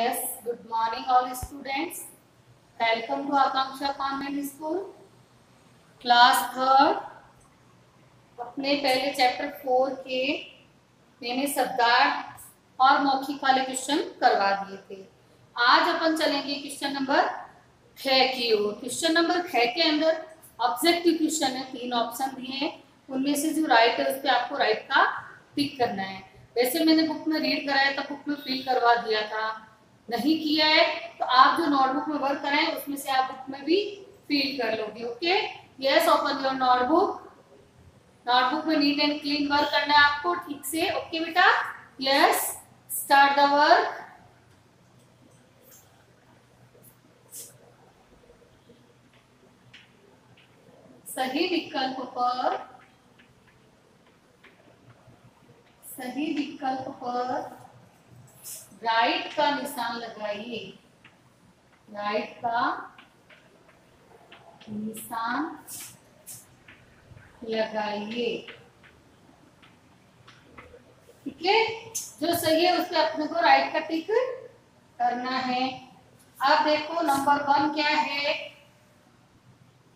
Yes, good morning all students. Welcome to Akanksha Convent School. Class third अपने पहले chapter four के मैंने शब्दार्थ और मौखिक वाले क्वेश्चन करवा दिए थे। आज अपन चलेंगे क्वेश्चन नंबर छह की ओर। क्वेश्चन नंबर छह के अंदर ऑब्जेक्टिव क्वेश्चन है तीन ऑप्शन दिए हैं। उनमें से जो राइट है उस पर आपको राइट का टिक करना है। वैसे मैंने बुक में रीड कराया था बुक में फिल करवा दिया था। नहीं किया है तो आप जो नोटबुक में वर्क कराएँ, उसमें से आप बुक में भी फील कर लोगे okay yes open your notebook notebook में नीट एंड क्लीन वर्क करना है आपको, ठीक से ओके बेटा? यस स्टार्ट द वर्क सही विकल्प पर, सही विकल्प पर राइट का निशान लगाइए। राइट का निशान लगाइए। ठीक है? जो सही है उस पर अपने को राइट का टिक करना है। अब देखो नंबर वन क्या है?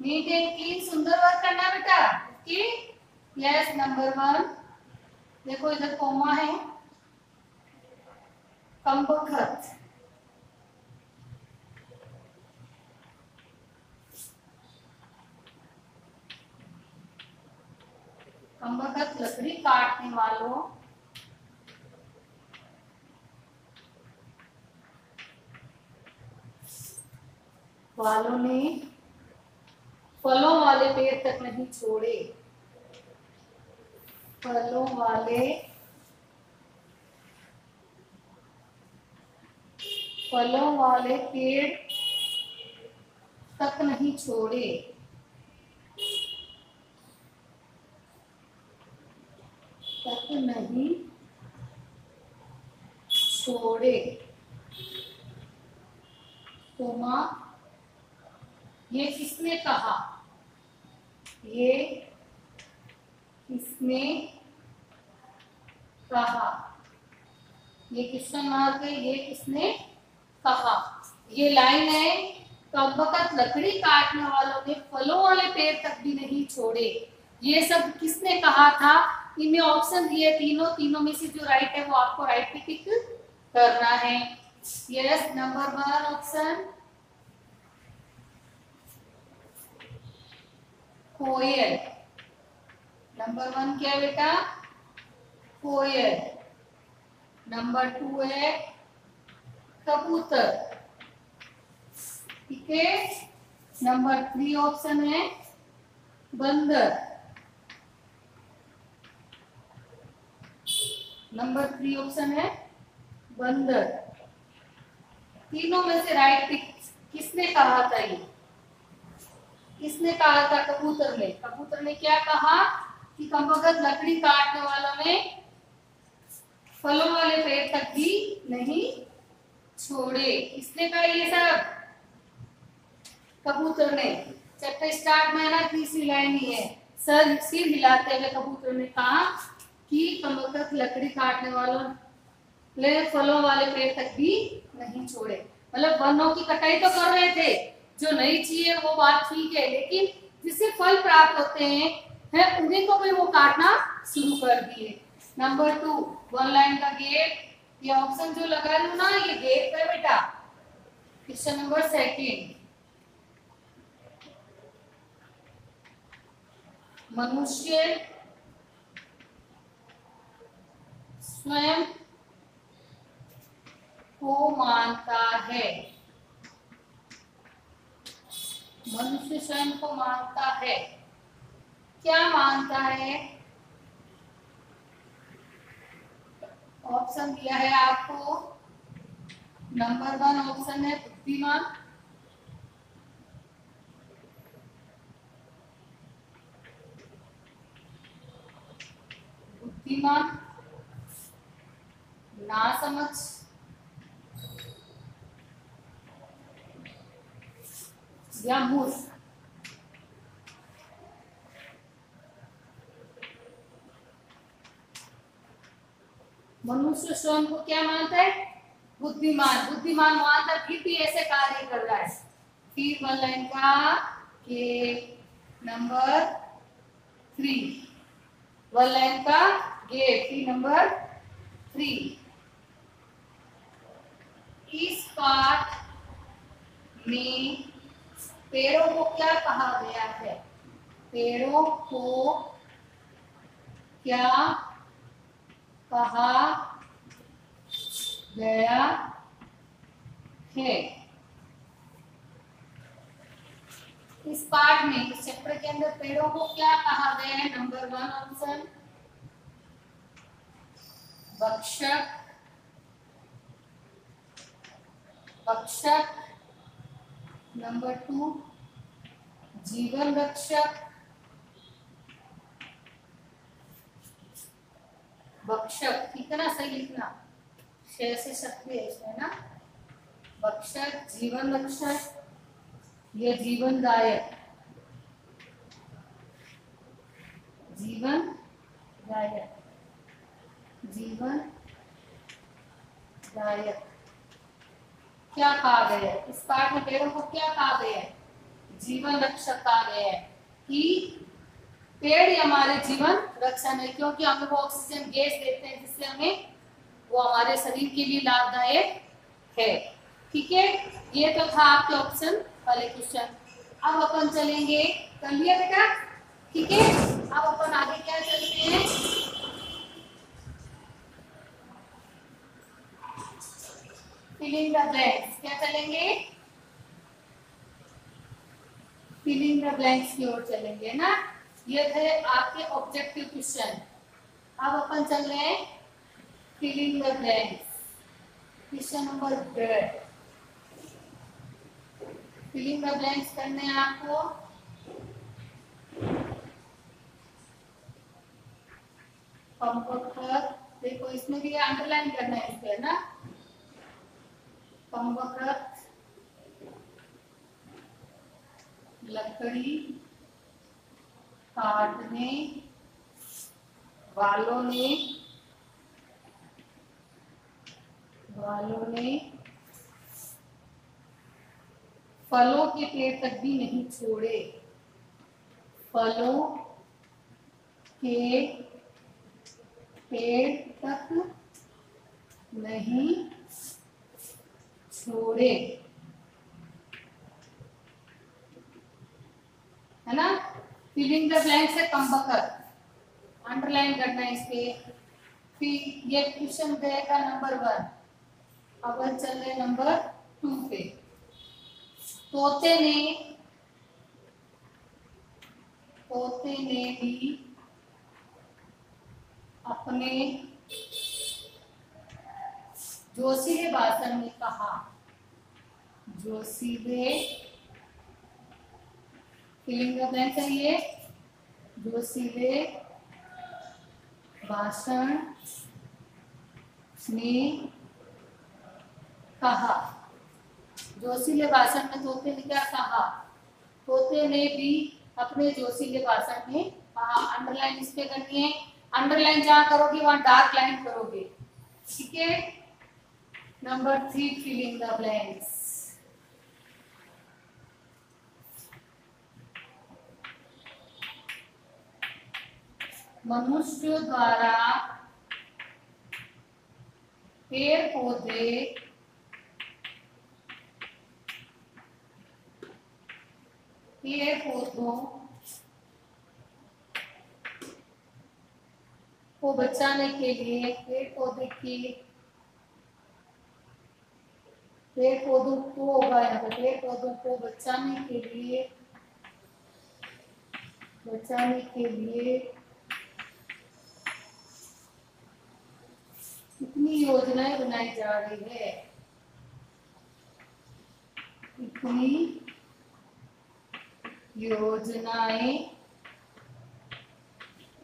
नीट एंड क्लीन सुंदर वर्क करना बेटा। ओके यस नंबर वन देखो इधर कोमा है। कम्बखत कम्बखत लकड़ी काटने वालों वालों ने फलों वाले पेड़ तक नहीं छोड़े। फलों वाले फलों वाले पेड़ तक नहीं छोड़े। तक नहीं छोड़े। तो माँ, ये किसने कहा? ये किसने कहा? ये क्वेश्चन मार्क है? ये किसने कहा। ये लाइन है कबकत लकड़ी काटने वालों ने फलों वाले पेड़ तक भी नहीं छोड़े। ये सब किसने कहा था? इनमें ऑप्शन दिए तीनों तीनों में से जो राइट है वो आपको राइट पे टिक करना है। यस नंबर वन ऑप्शन कोयल। नंबर वन क्या बेटा? कोयल। नंबर टू है कबूतर ठीक है? नंबर थ्री ऑप्शन है, बंदर। नंबर थ्री ऑप्शन है, बंदर। तीनों में से राइट किसने कहा था ये? किसने कहा था कबूतर ने? कबूतर ने क्या कहा कि कमबगत लकड़ी काटने वालों में फलों वाले पेड़ तक भी नहीं छोड़े। किसने कहा, ये सब कबूतर ने चैप्टर स्टार्ट में ना तीसरी लाइन ही है। सर सिर हिलाते हुए कबूतर ने कहा कि कमबगत लकड़ी काटने वालों ने फलों वाले पेड़ तक भी नहीं छोड़े। मतलब वनों की कटाई तो कर रहे थे, जो नहीं चाहिए वो बात ठीक है, लेकिन जिससे फल प्राप्त होते हैं, है, उन्हीं को भी वो काटना शुरू कर दिए। नंबर टू, वन लाइन का गेट। ये ऑप्शन जो लगा हूँ ना, ये गेट है बेटा। क्वेश्चन नंबर सेकेंड मनुष्य स्वयं को मानता है। मनुष्य स्वयं को मानता है। क्या मानता है? ऑप्शन दिया है आपको। नंबर वन ऑप्शन है बुद्धिमान। बुद्धिमान। ना समझ। या मूर्ख। मनुष्य स्वयं को क्या मानता है? बुद्धिमान। बुद्धिमान मानता फिर भी ऐसे कार्य कर रहा है। फिर वन लाइन का के नंबर थ्री वन लाइन का गेट फिर नंबर थ्री इस पाठ में पेड़ों को क्या कहा गया है? पेड़ों को क्या कहा गया, है। इस पार्ट में, इस चैप्टर के अंदर पेड़ों को क्या कहा गया है? नंबर वन ऑप्शन भक्षक भक्षक नंबर टू जीवन रक्षक। भक्षक ठीक है ना सही लिखना? शेर से शक्ति है ना? भक्षक जीवन रक्षक ये जीवनदायक जीवन दायक। जीवन दायक। क्या कहा गया? है इस पाठ में पेड़ों को क्या कहा गया? है जीवन रक्षक कहा गया है कि पेड़ ही हमारे जीवन रक्षण है क्योंकि हमें वो ऑक्सीजन गैस देते हैं, जिससे हमें वो हमारे शरीर के लिए लाभदायक है। ठीक है? ये तो था आपके ऑप्शन वाले क्वेश्चन अब अपन चलेंगे, कर लिया बेटा? ठीक है? अब अपन आगे क्या चलते हैं? फिलिंग द ब्लैंक्स क्या चलेंगे? फिलिंग द ब्लैंक्स की ओर चलेंगे ना? ये थे आपके ऑब्जेक्टिव क्वेश्चन अब अपन चल रहे हैं filling the blanks question number डेढ़ फिलिंग द ब्लैंक्स करने हैं आपको. कंपकर देखो, इसमें भी अंडरलाइन करना है इसके ना? कंपकर लकड़ी. काटने वालों ने वालों ने फलों के पेड़ तक भी नहीं छोड़े। फलों के पेड़ तक नहीं छोड़े। है ना? फिलिंग द ब्लैंक से कम बकर। अंडरलाइन करना है इसके। फिर ये क्वेश्चन देगा नंबर वन अब चल रहे नंबर टू पे। तोते ने तोते ने भी अपने जोशीले भाषण में कहा। जोशीले फिलिंग का ब्लैंक चाहिए। जोशीले भाषण में कहा। जोशीले भाषण में तोते ने क्या? कहा। तोते ने भी अपने जोशीले भाषण में, कहा। अंडरलाइन इस पे करनी है। अंडरलाइन जहाँ करोगे, वहाँ डार्क लाइन करोगे। ठीक है? Number three filling the blanks मनुष्य द्वारा पेड़ पौधे पेड़ पौधों को बचाने के लिए पेड़ पौधे की पेड़ पौधों को पेड़ पौधों को बचाने के लिए, बचाने के लिए कितनी योजनाएँ बनाई जा रही है। इतनी योजनाएँ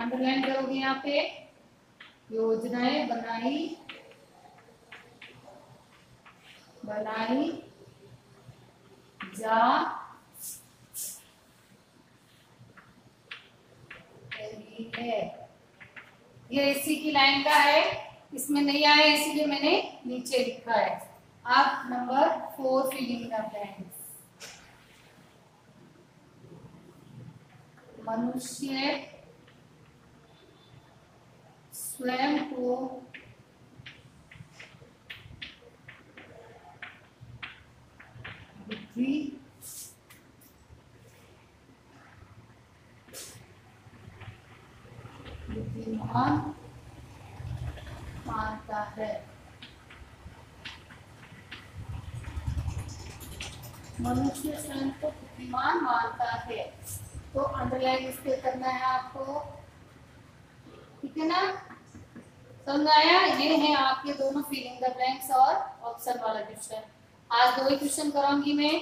अंडरलाइन करोगे यहाँ पे? योजनाएँ बनाई बनाई जा रही है। ये इसी की लाइन का है। इसमें नहीं आया, इसीलिए मैंने नीचे लिखा है। आप number four filling the blanks मनुष्य स्वयं को बुद्धि बुद्धिमान मानता है। मनुष्य स्वयं को बुद्धिमान मानता है। तो अंडरलाइन इसके करना है आपको। ठीक है ना? समझ आया? ये है आपके दोनों फीलिंग द ब्लैंक्स और ऑप्शन वाला क्वेश्चन आज दो ही क्वेश्चन कराऊँगी मैं।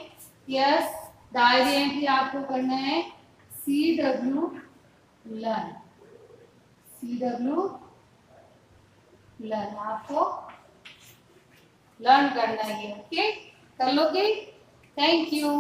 यस डायरी एंट्री आपको करना है। C W learn C W learn. आपको लर्न करना है ओके कर लोगे? Thank you